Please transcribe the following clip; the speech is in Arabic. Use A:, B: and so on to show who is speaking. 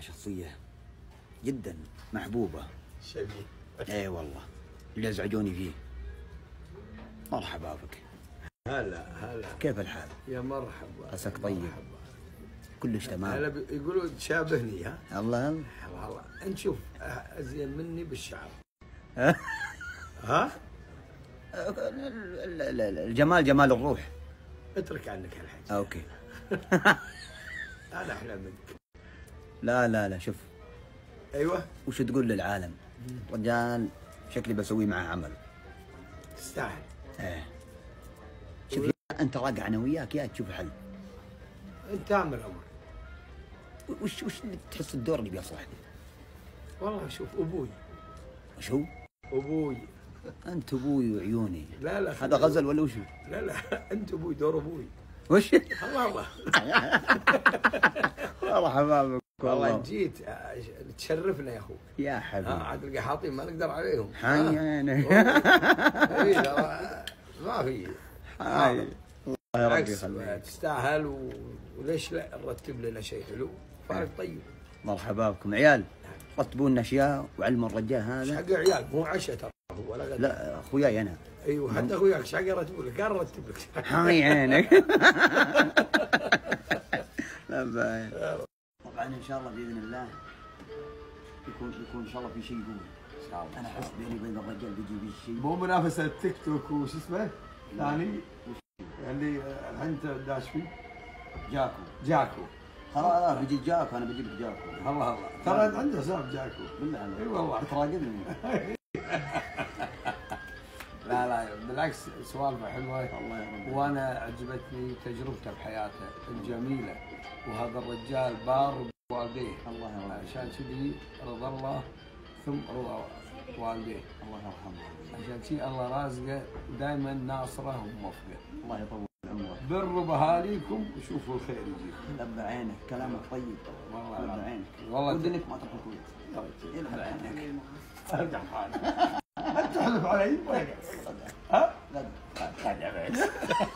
A: شخصية جدا محبوبة.
B: شبيه.
A: اي والله. اللي يزعجوني فيه. مرحبا بك.
B: هلا هلا.
A: كيف الحال؟
B: يا مرحبا.
A: عساك طيب.
B: مرحبا.
A: كلش
B: هلا
A: تمام
B: بي- يقولوا تشابهني ها؟
A: الله. الله
B: والله. انت شوف أه- أزين مني بالشعر.
A: ها؟
B: ها؟
A: ال- ال- ال- الجمال جمال الروح.
B: اترك عنك هالحكي.
A: أوكي.
B: أنا أحلى منك.
A: لا لا لا شوف.
B: أيوه.
A: وش تقول للعالم؟ رجال شكلي بسوي معه عمل.
B: تستاهل.
A: إيه. شوف يا أنت راقع أنا وياك يا تشوف حل.
B: أنت اعمل أمر
A: وش وش اللي تحس الدور اللي بيصلحني
B: والله شوف أبوي.
A: وش هو؟
B: أبوي.
A: أنت أبوي وعيوني.
B: لا لا
A: هذا غزل ولا وش؟
B: لا لا أنت أبوي دور أبوي.
A: وش؟
B: الله الله.
A: مرحبا بك
B: والله. جيت آه، تشرفنا يا أخوي
A: يا
B: ها
A: حبيبي.
B: عاد القحاطين ما نقدر عليهم.
A: حي
B: لا، ما في.
A: حي. الله ربي يخليك
B: تستاهل. وليش لا؟ نرتب لنا شيء حلو. فارق طيب.
A: مرحبا بكم. عيال رتبوا لنا اشياء وعلموا الرجال هذا.
B: حق عيال؟ مو عشاء ترى ولا غدا.
A: لا أخوياي أنا.
B: أيوه حتى أخوياك إيش حق يرتبوا لك؟ قال رتب لك.
A: حي عينك. لا باين. طبعا إن شاء الله بإذن الله يكون يكون إن شاء الله في شيء يقول.
B: ان شاء الله
A: أنا أحس بيني وبين الرجال بيجي في شيء.
B: مو منافسة تيك توك وش اسمه؟ ثاني؟ اللي الحين انت داش فيه؟
A: جاكو.
B: جاكو.
A: خلاص بيجي جاكو أنا بجيب لك جاكو.
B: الله الله. ترى عنده حساب جاكو.
A: بالله عليك
B: إي والله.
A: تراقبني.
B: لا لا بالعكس سوالفه حلوة.
A: الله يرضى
B: وأنا عجبتني تجربته بحياته الجميلة. وهذا الرجال بار بوالديه
A: الله يرضى
B: عشان كذي رضا الله ثم رضا والديه.
A: الله يرحمه.
B: عشان كذي الله رازقه ودائما ناصره وموفقه.
A: الله يطول عمرك
B: بروا بهاليكم وشوفوا الخير يجيكم
A: لب عينك. كلامك طيب.
B: والله
A: لب. عينك.
B: والله
A: ودي انك ما تروح الكويت يلعب عينك.
B: ارجع حالك أنت تحلف علي؟ ولا ها؟
A: لا لا.